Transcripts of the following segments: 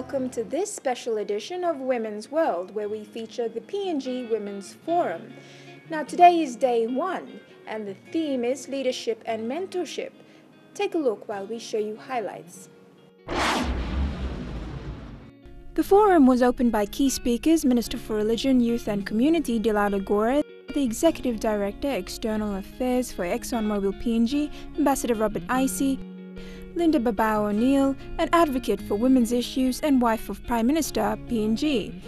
welcome to this special edition of Women's World, where we feature the PNG Women's Forum. Now, today is day one, and the theme is leadership and mentorship. Take a look while we show you highlights. The forum was opened by key speakers Minister for Religion, Youth and Community Delilah Gore, the Executive Director, External Affairs for ExxonMobil PNG, Ambassador Robert Aisi, Linda Babao O'Neill, an advocate for women's issues and wife of Prime Minister PNG,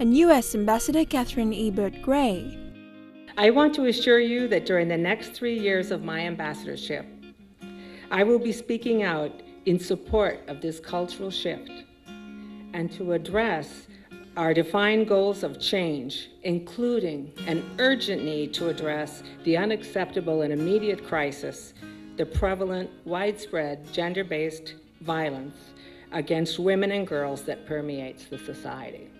and U.S. Ambassador Catherine Ebert Gray. I want to assure you that during the next three years of my ambassadorship, I will be speaking out in support of this cultural shift and to address our defined goals of change, including an urgent need to address the unacceptable and immediate crisis, the prevalent, widespread gender based violence against women and girls that permeates the society.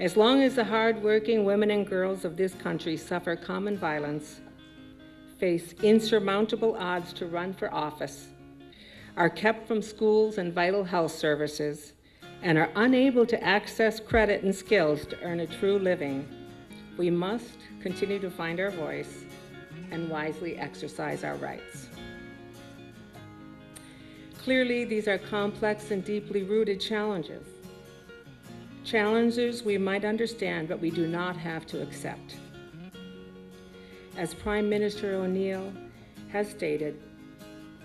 As long as the hardworking women and girls of this country suffer common violence, face insurmountable odds to run for office, are kept from schools and vital health services, and are unable to access credit and skills to earn a true living, we must continue to find our voice and wisely exercise our rights. Clearly, these are complex and deeply rooted challenges. Challenges we might understand, but we do not have to accept. As Prime Minister O'Neill has stated,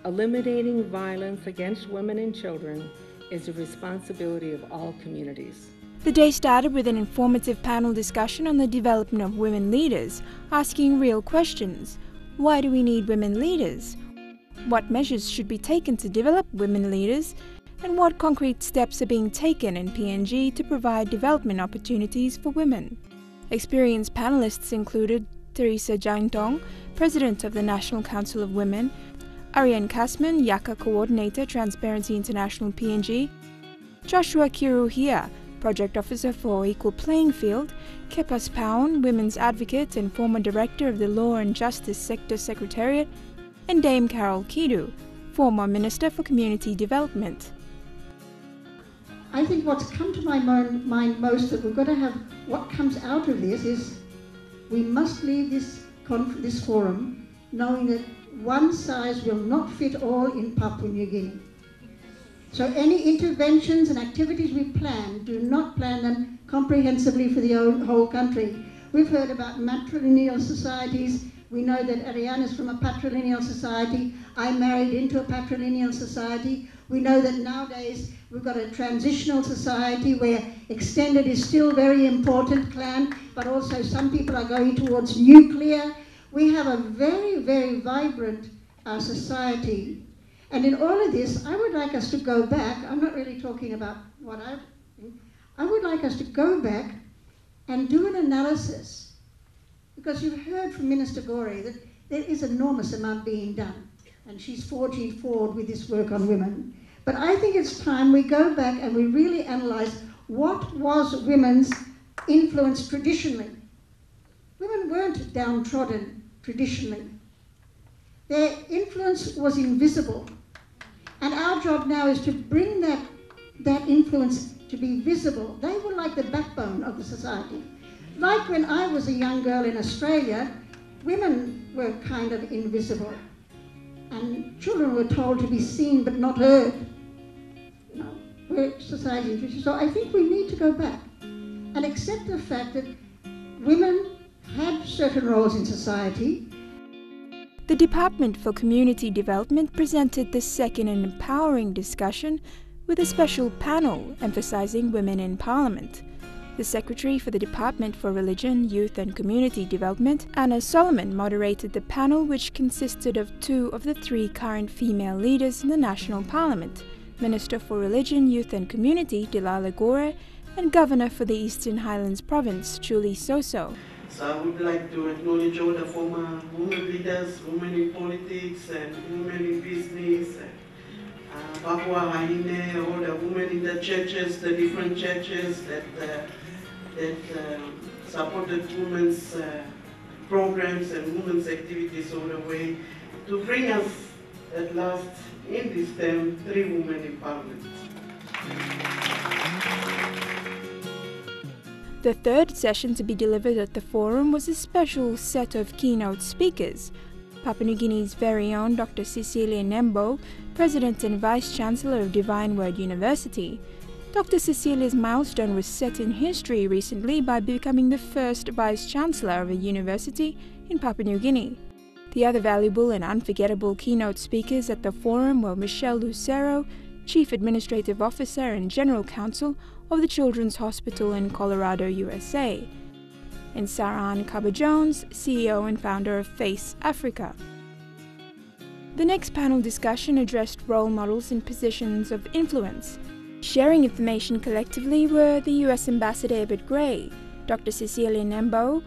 eliminating violence against women and children is a responsibility of all communities. The day started with an informative panel discussion on the development of women leaders, asking real questions. Why do we need women leaders? What measures should be taken to develop women leaders? And what concrete steps are being taken in PNG to provide development opportunities for women? Experienced panelists included Teresa Jaintong, President of the National Council of Women, Ariane Kasman, YACA Coordinator, Transparency International PNG, Joshua Kiruhia, Project Officer for Equal Playing Field, Kepas Pound, Women's Advocate and former Director of the Law and Justice Sector Secretariat, and Dame Carol Kidu, former Minister for Community Development. I think what's come to my mind most that we've got to have, what comes out of this is we must leave this, this forum knowing that one size will not fit all in Papua New Guinea. So any interventions and activities we plan, do not plan them comprehensively for the whole country. We've heard about matrilineal societies. We know that Ariane is from a patrilineal society. I married into a patrilineal society. We know that nowadays we've got a transitional society where extended is still very important clan, but also some people are going towards nuclear we have a very, very vibrant uh, society. And in all of this, I would like us to go back. I'm not really talking about what I I would like us to go back and do an analysis. Because you've heard from Minister Gore that there is enormous amount being done. And she's forging forward with this work on women. But I think it's time we go back and we really analyze what was women's influence traditionally. Women weren't downtrodden traditionally. Their influence was invisible. And our job now is to bring that, that influence to be visible. They were like the backbone of the society. Like when I was a young girl in Australia, women were kind of invisible. And children were told to be seen but not heard. You know, where society So I think we need to go back and accept the fact that women had certain roles in society. The Department for Community Development presented the second and empowering discussion with a special panel emphasizing women in Parliament. The Secretary for the Department for Religion, Youth and Community Development, Anna Solomon, moderated the panel, which consisted of two of the three current female leaders in the National Parliament Minister for Religion, Youth and Community, Delilah Gore, and Governor for the Eastern Highlands Province, Julie Soso. So I would like to acknowledge all the former women leaders, women in politics and women in business, uh, Papua Hahine, all the women in the churches, the different churches that, uh, that uh, supported women's uh, programs and women's activities all the way to bring us at last in this term, three women in parliament. The third session to be delivered at the forum was a special set of keynote speakers. Papua New Guinea's very own Dr. Cecilia Nembou, President and Vice Chancellor of Divine Word University. Dr. Cecilia's milestone was set in history recently by becoming the first Vice Chancellor of a university in Papua New Guinea. The other valuable and unforgettable keynote speakers at the forum were Michelle Lucero, Chief Administrative Officer and General Counsel of the Children's Hospital in Colorado, USA, and Saran Kaba Jones, CEO and founder of FACE Africa. The next panel discussion addressed role models in positions of influence. Sharing information collectively were the US Ambassador Ebert Gray, Dr. Cecilia Nembou,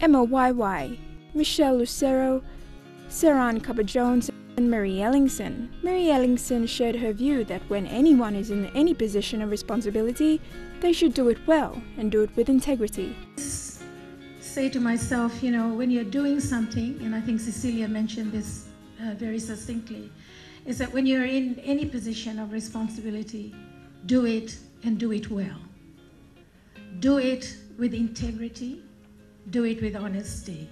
Emma YY, Michelle Lucero, Saran Kaba Jones, and Mary Ellingson. Mary Ellingson shared her view that when anyone is in any position of responsibility, they should do it well and do it with integrity. Say to myself, you know, when you're doing something, and I think Cecilia mentioned this uh, very succinctly, is that when you're in any position of responsibility, do it and do it well. Do it with integrity, do it with honesty.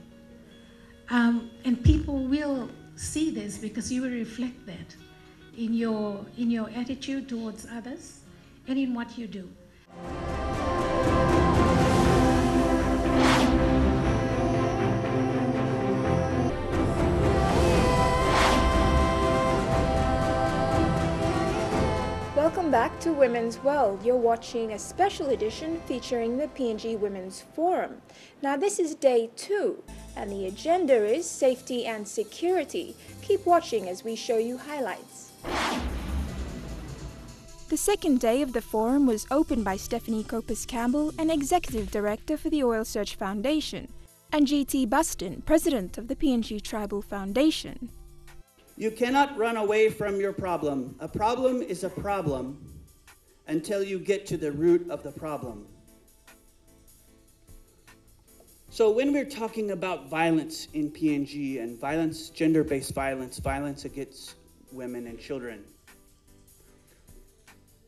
Um, and people will see this because you will reflect that in your, in your attitude towards others and in what you do. Back to Women's World. You're watching a special edition featuring the PNG Women's Forum. Now, this is day two, and the agenda is safety and security. Keep watching as we show you highlights. The second day of the forum was opened by Stephanie Copus Campbell, an executive director for the Oil Search Foundation, and GT Bustin, president of the PNG Tribal Foundation. You cannot run away from your problem. A problem is a problem until you get to the root of the problem. So, when we're talking about violence in PNG and violence, gender based violence, violence against women and children,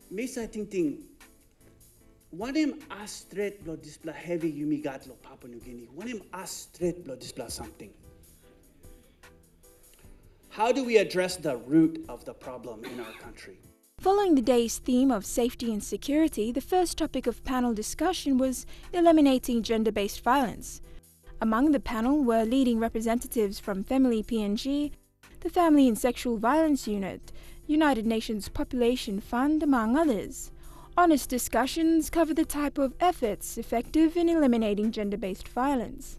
Mesa Ting wanem astret lo display heavy yumigat lo Papua New Guinea, wanem astret lo display something. How do we address the root of the problem in our country? Following the day's theme of safety and security, the first topic of panel discussion was eliminating gender based violence. Among the panel were leading representatives from Femili PNG, the Family and Sexual Violence Unit, United Nations Population Fund, among others. Honest discussions cover the type of efforts effective in eliminating gender based violence,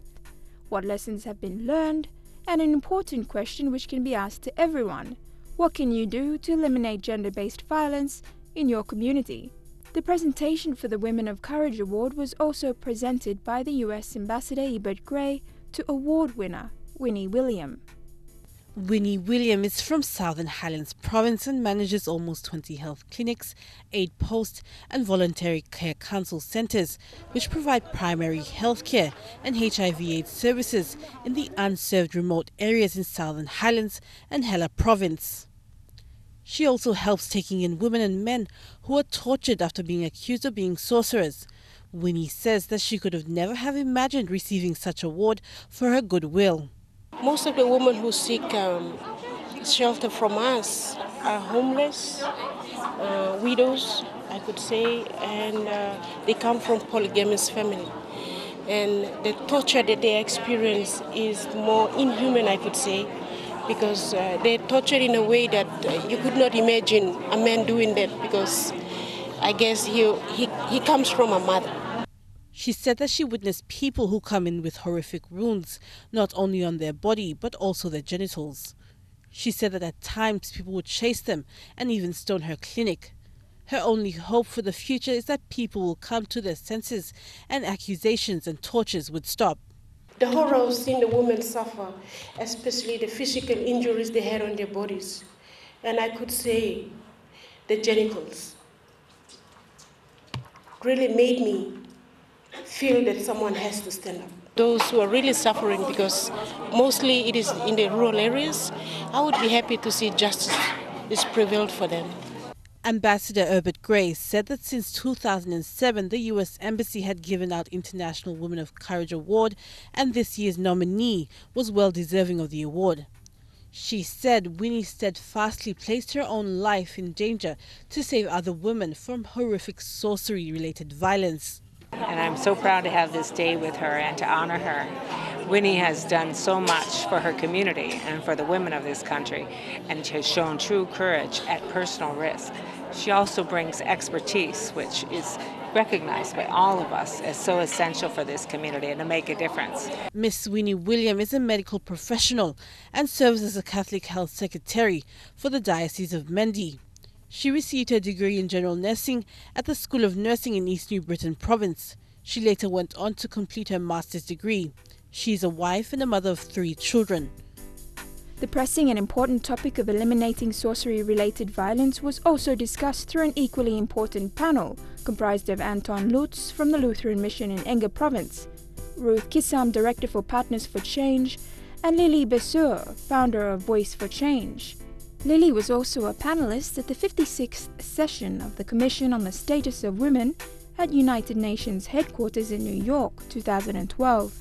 what lessons have been learned, and an important question which can be asked to everyone what can you do to eliminate gender based violence in your community? The presentation for the Women of Courage Award was also presented by the US Ambassador Ebert Gray to award winner Winnie William. Winnie William is from Southern Highlands Province and manages almost 20 health clinics, aid posts, and voluntary care council centers, which provide primary health care and HIV/AIDS services in the unserved remote areas in Southern Highlands and Hela Province. She also helps taking in women and men who are tortured after being accused of being sorcerers. Winnie says that she could have never have imagined receiving such award for her goodwill. Most of the women who seek um, shelter from us are homeless, uh, widows, I could say, and uh, they come from polygamous family. And the torture that they experience is more inhuman, I could say, because uh, they're tortured in a way that uh, you could not imagine a man doing that because I guess he, he, he comes from a mother. She said that she witnessed people who come in with horrific wounds, not only on their body, but also their genitals. She said that at times people would chase them and even stone her clinic. Her only hope for the future is that people will come to their senses and accusations and tortures would stop. The horror of seeing the women suffer, especially the physical injuries they had on their bodies. And I could say the genitals really made me feel that someone has to stand up. Those who are really suffering, because mostly it is in the rural areas, I would be happy to see justice is prevailed for them. Ambassador Ebert Gray said that since 2007, the U.S. Embassy had given out International Women of Courage Award, and this year's nominee was well deserving of the award. She said Winnie steadfastly placed her own life in danger to save other women from horrific sorcery related violence. And I'm so proud to have this day with her and to honor her. Winnie has done so much for her community and for the women of this country and has shown true courage at personal risk. She also brings expertise, which is recognized by all of us as so essential for this community and to make a difference. Miss Winnie William is a medical professional and serves as a Catholic Health Secretary for the Diocese of Mendi. She received her degree in general nursing at the School of Nursing in East New Britain Province. She later went on to complete her master's degree. She is a wife and a mother of three children. The pressing and important topic of eliminating sorcery related violence was also discussed through an equally important panel comprised of Anton Lutz from the Lutheran Mission in Enga Province, Ruth Kissam, Director for Partners for Change, and Lily Be'Soer, founder of Voice for Change. Lily was also a panelist at the 56th session of the Commission on the Status of Women at United Nations headquarters in New York, 2012.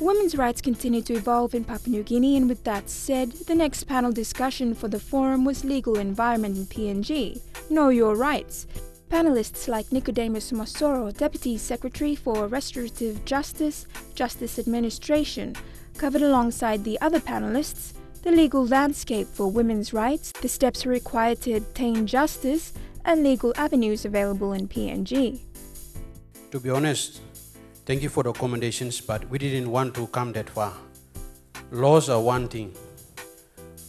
Women's rights continue to evolve in Papua New Guinea, and with that said, the next panel discussion for the forum was Legal Environment in PNG Know Your Rights. Panelists like Nicodemus Mosoro, Deputy Secretary for Restorative Justice, Justice Administration, covered alongside the other panelists the legal landscape for women's rights, the steps required to obtain justice, and legal avenues available in PNG. To be honest, thank you for the accommodations, but we didn't want to come that far. Laws are one thing,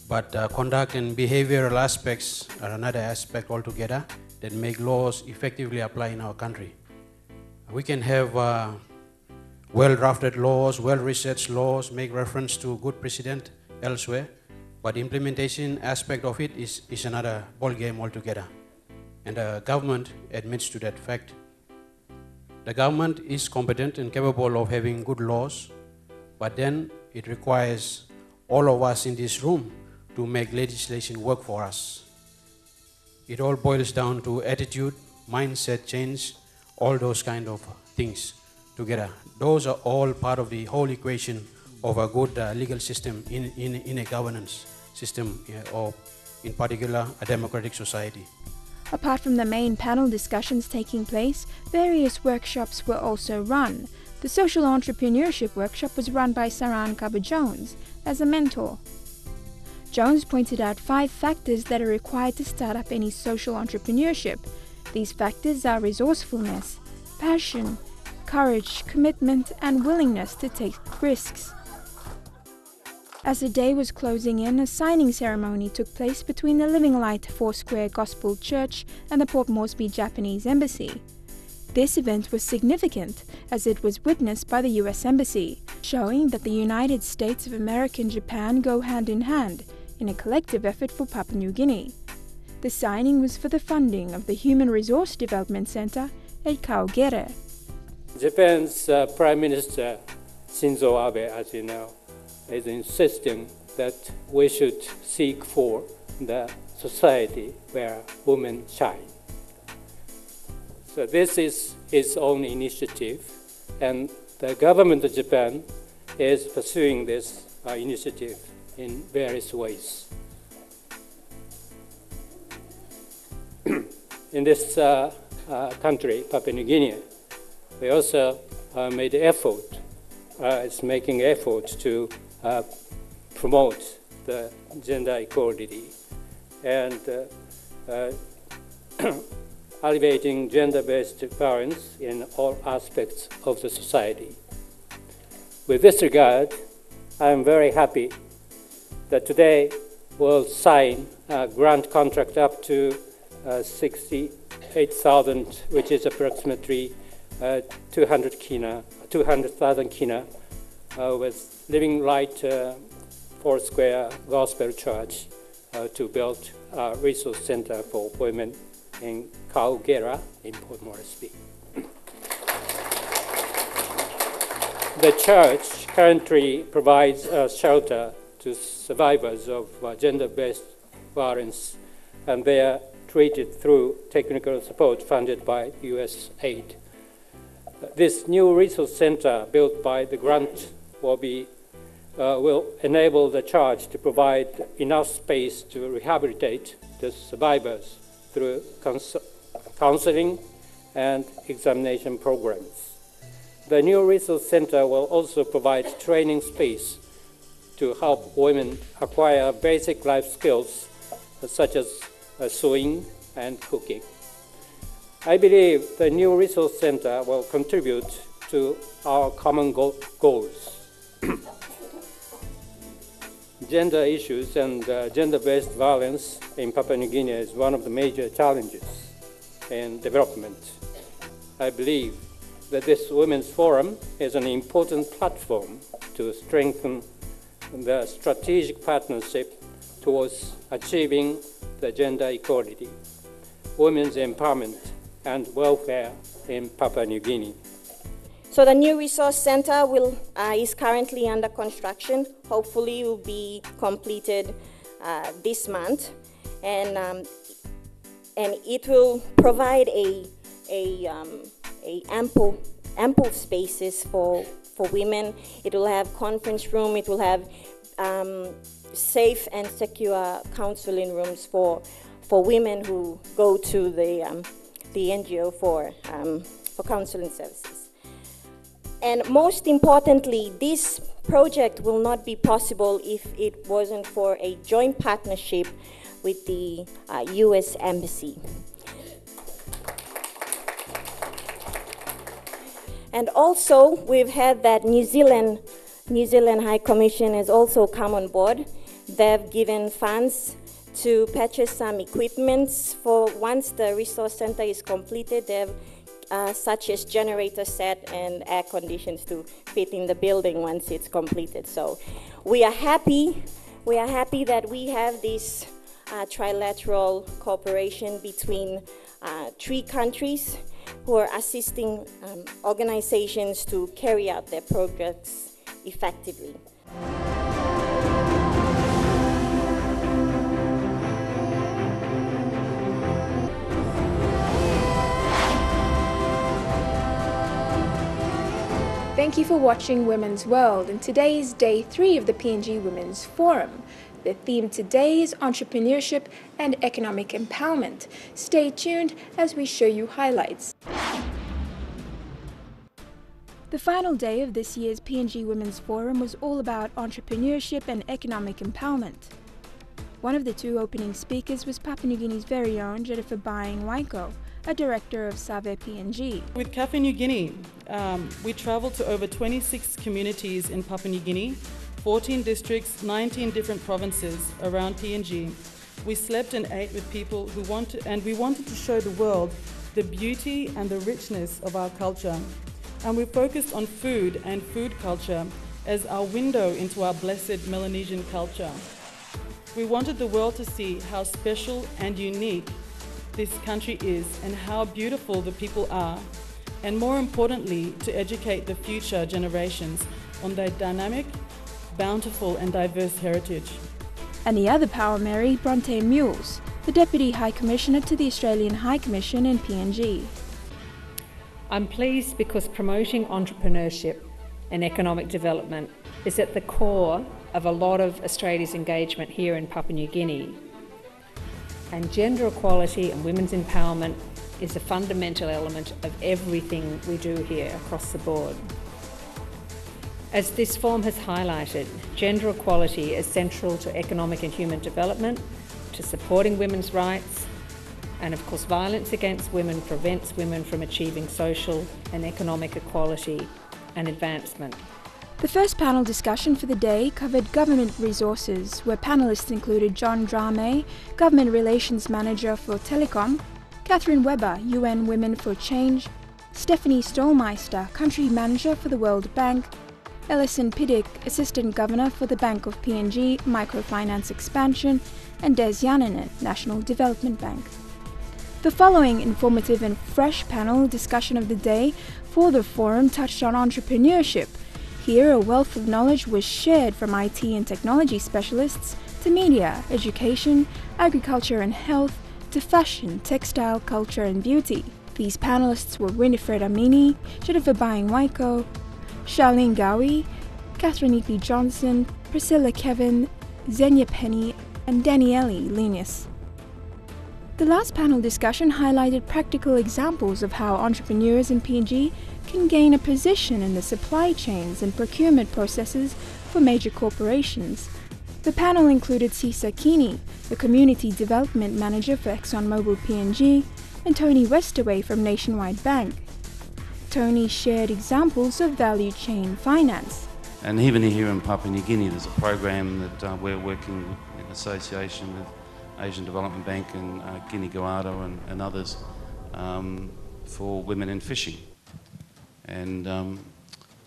but uh, conduct and behavioral aspects are another aspect altogether that make laws effectively apply in our country. We can have uh, well-drafted laws, well-researched laws, make reference to good precedent elsewhere, but the implementation aspect of it is, is another ballgame altogether. And the government admits to that fact. The government is competent and capable of having good laws, but then it requires all of us in this room to make legislation work for us. It all boils down to attitude, mindset change, all those kind of things together. Those are all part of the whole equation of a good uh, legal system in, in, in a governance system or in particular a democratic society. Apart from the main panel discussions taking place, various workshops were also run. The Social Entrepreneurship Workshop was run by Saran Kaba Jones as a mentor. Jones pointed out five factors that are required to start up any social entrepreneurship. These factors are resourcefulness, passion, courage, commitment, and willingness to take risks. As the day was closing in, a signing ceremony took place between the Living Light Foursquare Gospel Church and the Port Moresby Japanese Embassy. This event was significant as it was witnessed by the US Embassy, showing that the United States of America and Japan go hand in hand in a collective effort for Papua New Guinea. The signing was for the funding of the Human Resource Development Center at Kaugere. Japan's uh, Prime Minister Shinzo Abe, as you know, is insisting that we should seek for the society where women shine. So this is his own initiative, and the government of Japan is pursuing this uh, initiative in various ways. in this uh, uh, country, Papua New Guinea, we also uh, made effort, uh, it's making efforts to uh, promote the gender equality and uh, elevating gender-based violence in all aspects of the society. With this regard, I am very happy that today we'll sign a grant contract up to uh, 68,000, which is approximately uh, 200 kina, 200,000 kina, uh, with Living Light uh, square Gospel Church uh, to build a resource center for women in Kaugere in Port Moresby. the church currently provides shelter to survivors of uh, gender-based violence, and they are treated through technical support funded by US aid. This new resource center built by the grant will, be, uh, will enable the church to provide enough space to rehabilitate the survivors through counseling and examination programs. The new resource center will also provide training space to help women acquire basic life skills such as uh, sewing and cooking. I believe the new resource center will contribute to our common go goals. Gender issues and uh, gender-based violence in Papua New Guinea is one of the major challenges in development. I believe that this Women's Forum is an important platform to strengthen the strategic partnership towards achieving the gender equality, women's empowerment, and welfare in Papua New Guinea. So the new resource center will, uh, is currently under construction. Hopefully will be completed uh, this month. And, um, and it will provide a, a, um, a ample, ample spaces for, for women. It will have conference room, it will have um, safe and secure counseling rooms for, for women who go to the, um, the NGO for, um, for counseling services. And most importantly, this project will not be possible if it wasn't for a joint partnership with the uh, US Embassy. And also, we've had that New Zealand, New Zealand High Commission has also come on board. They've given funds to purchase some equipment for once the resource center is completed. Uh, such as generator set and air conditions to fit in the building once it's completed. So we are happy. We are happy that we have this uh, trilateral cooperation between uh, three countries who are assisting um, organizations to carry out their projects effectively. Thank you for watching Women's World, and today is day three of the PNG Women's Forum. The theme today is entrepreneurship and economic empowerment. Stay tuned as we show you highlights. The final day of this year's PNG Women's Forum was all about entrepreneurship and economic empowerment. One of the two opening speakers was Papua New Guinea's very own Jennifer Baing Waiko, a director of Save PNG. With Cafe Niugini, um, we traveled to over 26 communities in Papua New Guinea, 14 districts, 19 different provinces around PNG. We slept and ate with people who wanted, and we wanted to show the world the beauty and the richness of our culture. And we focused on food and food culture as our window into our blessed Melanesian culture. We wanted the world to see how special and unique this country is and how beautiful the people are, and more importantly, to educate the future generations on their dynamic, bountiful, and diverse heritage. And the other Power Mary, Bronte Moules, the Deputy High Commissioner to the Australian High Commission in PNG. I'm pleased because promoting entrepreneurship and economic development is at the core of a lot of Australia's engagement here in Papua New Guinea and gender equality and women's empowerment is a fundamental element of everything we do here across the board. As this form has highlighted, gender equality is central to economic and human development, to supporting women's rights, and of course violence against women prevents women from achieving social and economic equality and advancement. The first panel discussion for the day covered government resources, where panelists included John Drame, Government Relations Manager for Telecom, Catherine Weber, UN Women for Change, Stephanie Stallmeister, Country Manager for the World Bank, Ellison Piddick, Assistant Governor for the Bank of PNG Microfinance Expansion, and Des Janinen, National Development Bank. The following informative and fresh panel discussion of the day for the forum touched on entrepreneurship, here, a wealth of knowledge was shared from IT and technology specialists to media, education, agriculture and health, to fashion, textile, culture and beauty. These panelists were Winifred Amini, Jennifer Baing Waiko, Charlene Gowie, Catherine Eatley Johnson, Priscilla Kevin, Xenia Penny, and Daniele Linus. The last panel discussion highlighted practical examples of how entrepreneurs in PNG can gain a position in the supply chains and procurement processes for major corporations. The panel included Sisa Kini, the Community Development Manager for ExxonMobil PNG, and Tony Westaway from Nationwide Bank. Tony shared examples of value chain finance. And even here in Papua New Guinea, there's a program that uh, we're working in association with Asian Development Bank and uh, Guinea Guado and, and others um, for women in fishing. And um,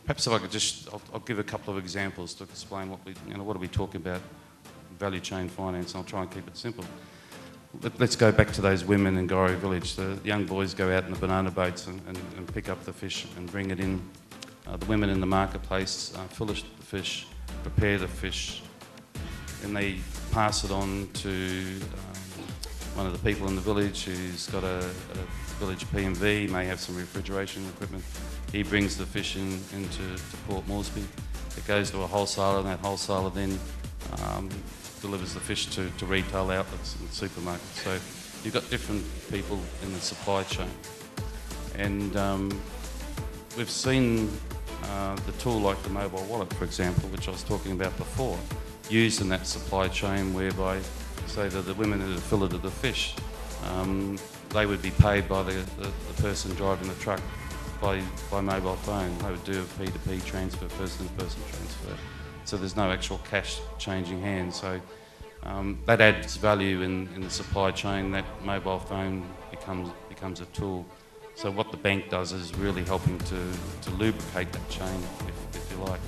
perhaps if I could just, I'll, I'll, give a couple of examples to explain what we, you know, what are we talking about, value chain finance, I'll try and keep it simple. Let, us go back to those women in Gowrie village. The young boys go out in the banana boats and, and, and pick up the fish and bring it in. Uh, the women in the marketplace uh, fillet the fish, prepare the fish, and they pass it on to um, one of the people in the village who's got a, a village PMV, may have some refrigeration equipment. He brings the fish in, into Port Moresby. It goes to a wholesaler, and that wholesaler then um, delivers the fish to, to retail outlets and supermarkets. So you've got different people in the supply chain. And um, we've seen uh, the tool like the mobile wallet, for example, which I was talking about before, used in that supply chain whereby, say, that the women who filleted the fish, um, they would be paid by the, the, the, person driving the truck by, by mobile phone. They would do a P2P transfer, person-to-person transfer. So there's no actual cash changing hands. So um, that adds value in, in the supply chain. That mobile phone becomes, becomes a tool. So what the bank does is really helping to, to lubricate that chain, if, if you like.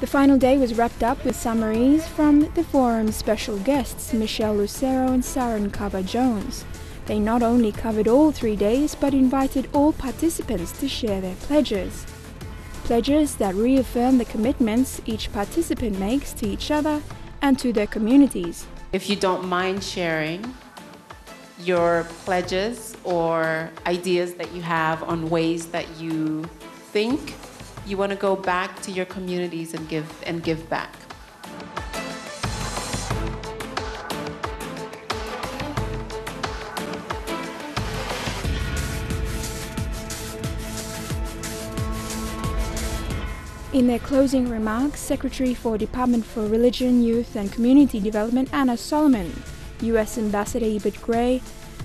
The final day was wrapped up with summaries from the forum's special guests, Michelle Lucero and Saran Kaba Jones. They not only covered all three days, but invited all participants to share their pledges. Pledges that reaffirm the commitments each participant makes to each other and to their communities. If you don't mind sharing your pledges or ideas that you have on ways that you think you want to go back to your communities and give and give back. In their closing remarks, Secretary for Department for Religion, Youth and Community Development Anna Solomon, U.S. Ambassador Ebert Gray,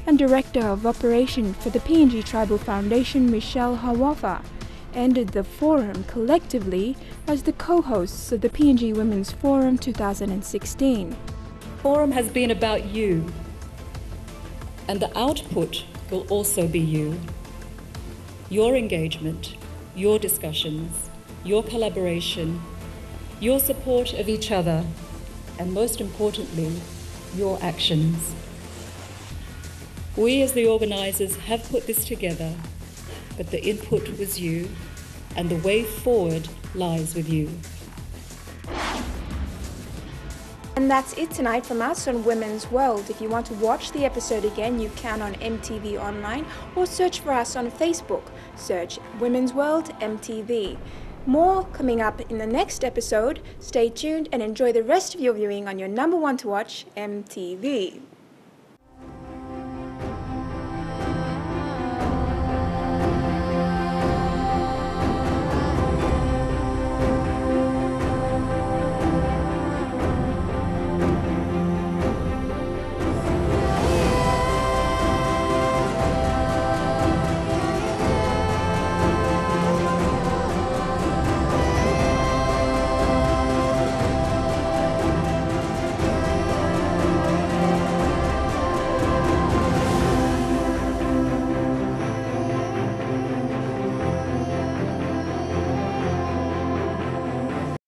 and Director of Operation for the PNG Tribal Foundation Michelle Hawafa ended the forum collectively as the co-hosts of the PNG Women's Forum 2016. Forum has been about you, and the output will also be you. Your engagement, your discussions, your collaboration, your support of each other, and most importantly, your actions. We as the organisers have put this together but the input was you, and the way forward lies with you. And that's it tonight from us on Women's World. If you want to watch the episode again, you can on EMTV Online or search for us on Facebook. Search Women's World EMTV. More coming up in the next episode. Stay tuned and enjoy the rest of your viewing on your number one to watch, EMTV.